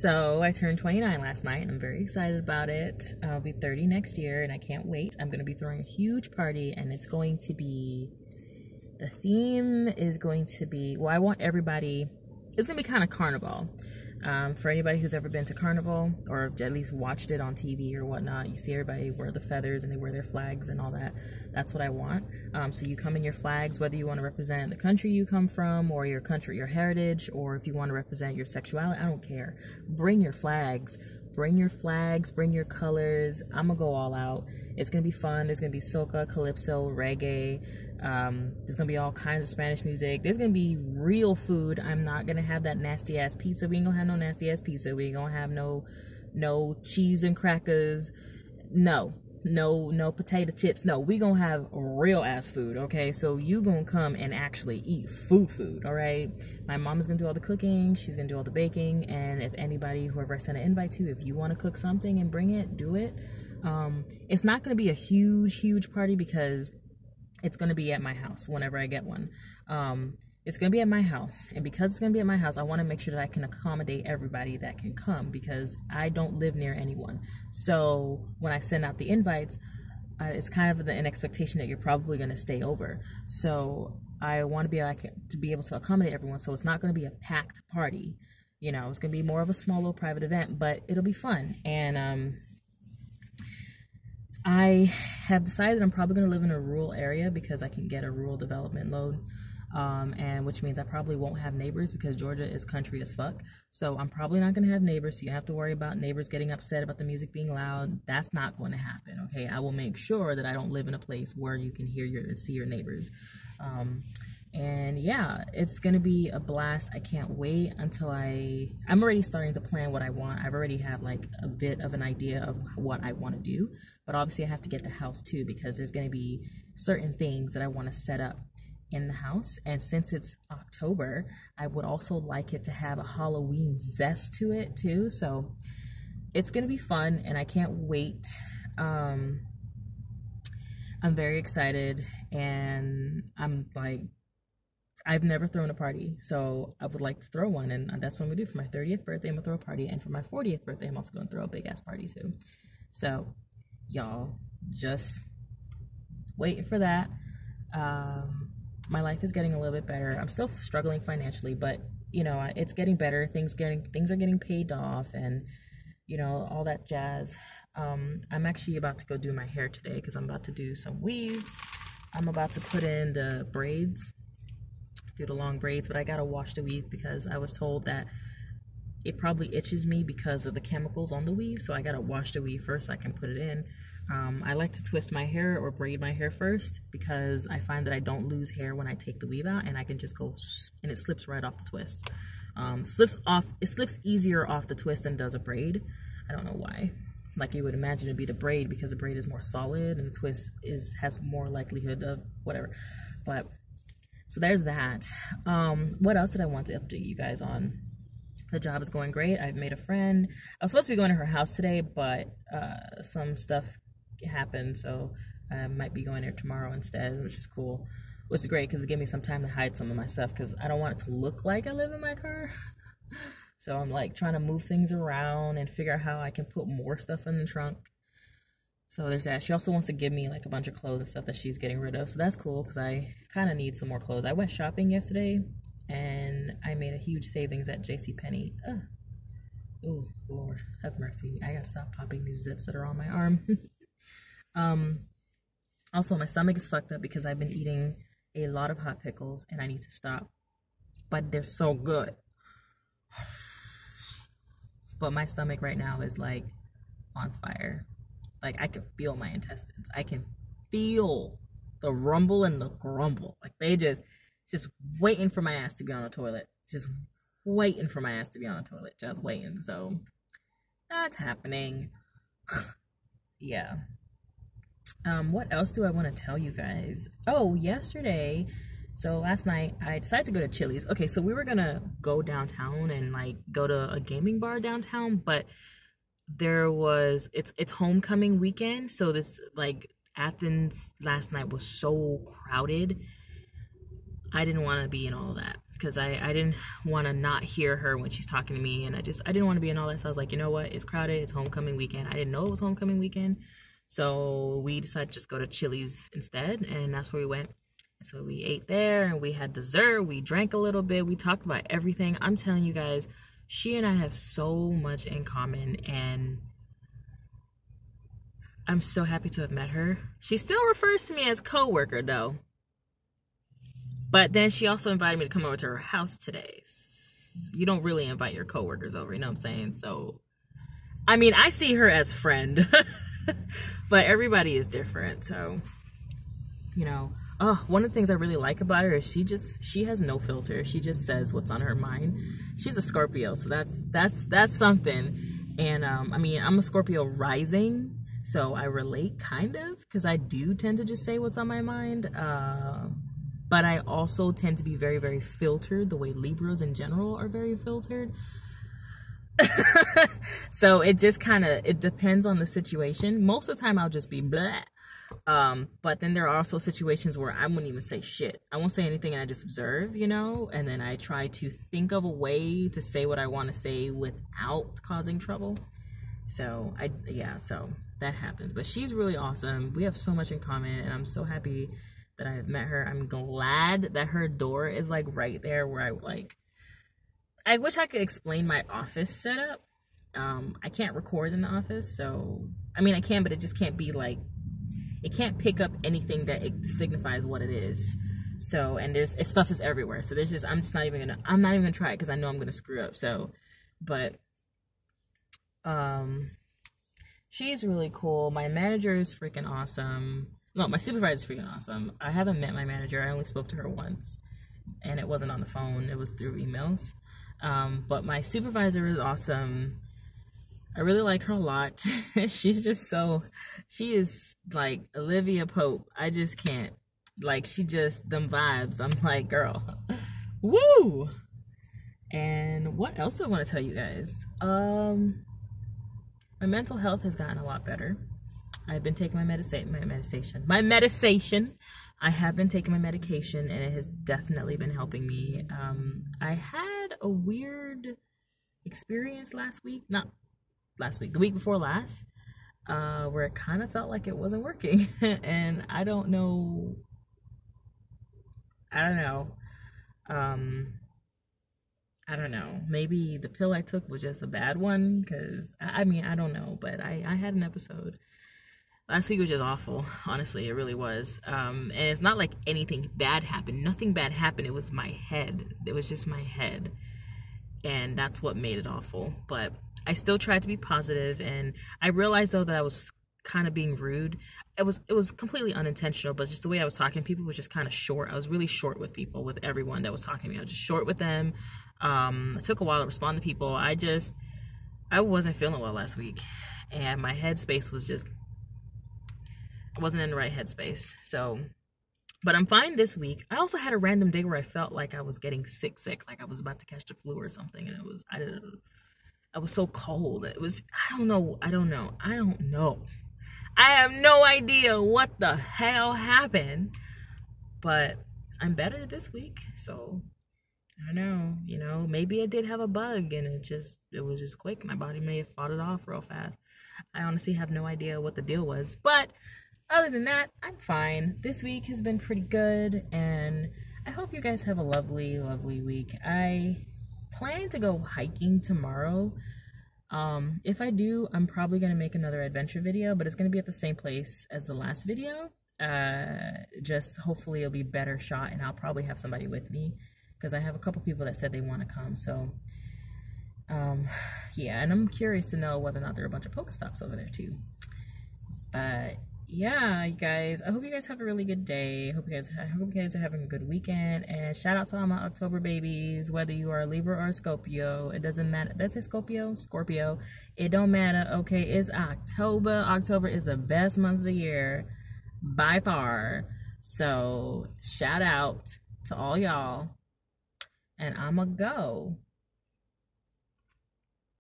So I turned 29 last night and I'm very excited about it. I'll be 30 next year and I can't wait. I'm going to be throwing a huge party and it's going to be, the theme is going to be, well, I want everybody, it's going to be kind of carnival. Um, for anybody who's ever been to carnival or at least watched it on TV or whatnot, you see everybody wear the feathers and they wear their flags and all that. That's what I want. Um, so you come in your flags, whether you want to represent the country you come from or your country, your heritage, or if you want to represent your sexuality, I don't care. Bring your flags. Bring your flags, bring your colors. I'm gonna go all out. It's gonna be fun. There's gonna be soca, calypso, reggae, um, there's gonna be all kinds of Spanish music. There's gonna be real food. I'm not gonna have that nasty ass pizza. We ain't gonna have no nasty ass pizza. We ain't gonna have no no cheese and crackers. No, no, no potato chips. No, we gonna have real ass food. Okay, so you gonna come and actually eat food, food. All right. My mom is gonna do all the cooking. She's gonna do all the baking. And if anybody, whoever I send an invite to, if you want to cook something and bring it, do it. Um, it's not gonna be a huge, huge party because it's to be at my house whenever I get one. Um, it's going to be at my house. And because it's going to be at my house, I want to make sure that I can accommodate everybody that can come because I don't live near anyone. So when I send out the invites, it's kind of an expectation that you're probably going to stay over. So I want to be like to be able to accommodate everyone. So it's not going to be a packed party. You know, it's going to be more of a small little private event, but it'll be fun. And um, I have decided I'm probably going to live in a rural area because I can get a rural development loan. Um, and which means I probably won't have neighbors because Georgia is country as fuck. So I'm probably not going to have neighbors. So you have to worry about neighbors getting upset about the music being loud. That's not going to happen. Okay, I will make sure that I don't live in a place where you can hear your see your neighbors. Um, and yeah it's gonna be a blast i can't wait until i i'm already starting to plan what i want i've already have like a bit of an idea of what i want to do but obviously i have to get the house too because there's gonna be certain things that i want to set up in the house and since it's october i would also like it to have a halloween zest to it too so it's gonna be fun and i can't wait um i'm very excited and i'm like I've never thrown a party, so I would like to throw one, and that's what we do for my 30th birthday. I'm gonna throw a party, and for my 40th birthday, I'm also gonna throw a big ass party too. So, y'all, just waiting for that. Um, my life is getting a little bit better. I'm still struggling financially, but you know, it's getting better. Things getting things are getting paid off, and you know all that jazz. Um, I'm actually about to go do my hair today because I'm about to do some weave. I'm about to put in the braids do the long braids, but I gotta wash the weave because I was told that it probably itches me because of the chemicals on the weave. So I gotta wash the weave first so I can put it in. Um, I like to twist my hair or braid my hair first because I find that I don't lose hair when I take the weave out and I can just go and it slips right off the twist. Um, slips off, it slips easier off the twist than does a braid. I don't know why. Like you would imagine it'd be the braid because the braid is more solid and the twist is has more likelihood of whatever. But so there's that. Um, what else did I want to update you guys on? The job is going great. I've made a friend. I was supposed to be going to her house today, but uh, some stuff happened, so I might be going there tomorrow instead, which is cool. Which is great because it gave me some time to hide some of my stuff because I don't want it to look like I live in my car. so I'm like trying to move things around and figure out how I can put more stuff in the trunk so there's that. She also wants to give me like a bunch of clothes and stuff that she's getting rid of. So that's cool because I kind of need some more clothes. I went shopping yesterday and I made a huge savings at J.C. Penney. Oh, Lord, have mercy. I gotta stop popping these zits that are on my arm. um, also, my stomach is fucked up because I've been eating a lot of hot pickles and I need to stop. But they're so good. But my stomach right now is like on fire. Like I can feel my intestines. I can feel the rumble and the grumble. Like they just just waiting for my ass to be on the toilet. Just waiting for my ass to be on the toilet. Just waiting. So that's happening. yeah. Um, what else do I want to tell you guys? Oh, yesterday, so last night I decided to go to Chili's. Okay, so we were gonna go downtown and like go to a gaming bar downtown, but there was it's it's homecoming weekend, so this like Athens last night was so crowded. I didn't want to be in all that. because I, I didn't want to not hear her when she's talking to me and I just I didn't want to be in all that so I was like you know what? It's crowded it's homecoming weekend. I didn't know it was homecoming weekend so we decided to just go to Chili's instead and that's where we went. So we ate there and we had dessert we drank a little bit we talked about everything. I'm telling you guys she and I have so much in common and I'm so happy to have met her. She still refers to me as co-worker though but then she also invited me to come over to her house today. You don't really invite your coworkers over, you know what I'm saying? So, I mean, I see her as friend, but everybody is different. So, you know, oh, one of the things I really like about her is she just she has no filter. She just says what's on her mind. She's a Scorpio, so that's that's that's something. And um, I mean, I'm a Scorpio rising, so I relate kind of because I do tend to just say what's on my mind. Uh, but I also tend to be very, very filtered the way Libras in general are very filtered. so it just kind of it depends on the situation. Most of the time I'll just be blah. Um, but then there are also situations where I wouldn't even say shit. I won't say anything and I just observe, you know, and then I try to think of a way to say what I want to say without causing trouble. So I yeah, so that happens. But she's really awesome. We have so much in common and I'm so happy that I have met her. I'm glad that her door is like right there where I like. I wish I could explain my office setup. Um, I can't record in the office, so I mean I can, but it just can't be like it can't pick up anything that it signifies what it is. So and there's stuff is everywhere. So there's just I'm just not even gonna I'm not even gonna try it because I know I'm gonna screw up. So, but um, she's really cool. My manager is freaking awesome no, my supervisor is freaking awesome. I haven't met my manager. I only spoke to her once, and it wasn't on the phone. It was through emails. Um, but my supervisor is awesome. I really like her a lot. She's just so, she is like Olivia Pope. I just can't. Like, she just, them vibes. I'm like, girl, woo! And what else do I want to tell you guys? Um, my mental health has gotten a lot better. I've been taking my medication, my medication, my medication. I have been taking my medication, and it has definitely been helping me. Um, I had a weird experience last week, not last week, the week before last, uh, where it kind of felt like it wasn't working, and I don't know. I don't know. Um, I don't know. Maybe the pill I took was just a bad one because I mean I don't know, but I I had an episode last week was just awful honestly it really was. Um, and it's not like anything bad happened. Nothing bad happened. It was my head. It was just my head. And that's what made it awful. But i still tried to be positive and i realized though that i was kind of being rude. It was it was completely unintentional but just the way i was talking people was just kind of short. I was really short with people with everyone that was talking to me. I was just short with them. Um, it took a while to respond to people. I just i wasn't feeling well last week and my headspace was just Wasn't in the right headspace. So, but I'm fine this week. I also had a random day where I felt like I was getting sick, sick, like I was about to catch the flu or something, and it was I didn't. I was so cold. It was I don't know. I don't know. I don't know. I have no idea what the hell happened, but I'm better this week. So I know, you know, maybe I did have a bug and it just it was just quick. My body may have fought it off real fast. I honestly have no idea what the deal was, but other than that, I'm fine. This week has been pretty good, and I hope you guys have a lovely, lovely week. I plan to go hiking tomorrow. Um, if I do, I'm probably going to make another adventure video, but it's going to be at the same place as the last video. Uh, just hopefully it'll be better shot, and I'll probably have somebody with me because I have a couple people that said they want to come. So, um, yeah, and I'm curious to know whether or not there are a bunch of Pokestops over there too. But yeah, you guys, I hope you guys have a really good day. I hope you guys, I hope you guys are having a good weekend. And shout out to all my October babies, whether you are a Libra or a Scorpio. It doesn't matter. That's it, Scorpio, Scorpio. It don't matter. Okay, it's October. October is the best month of the year by far. So shout out to all y'all. And I'ma go.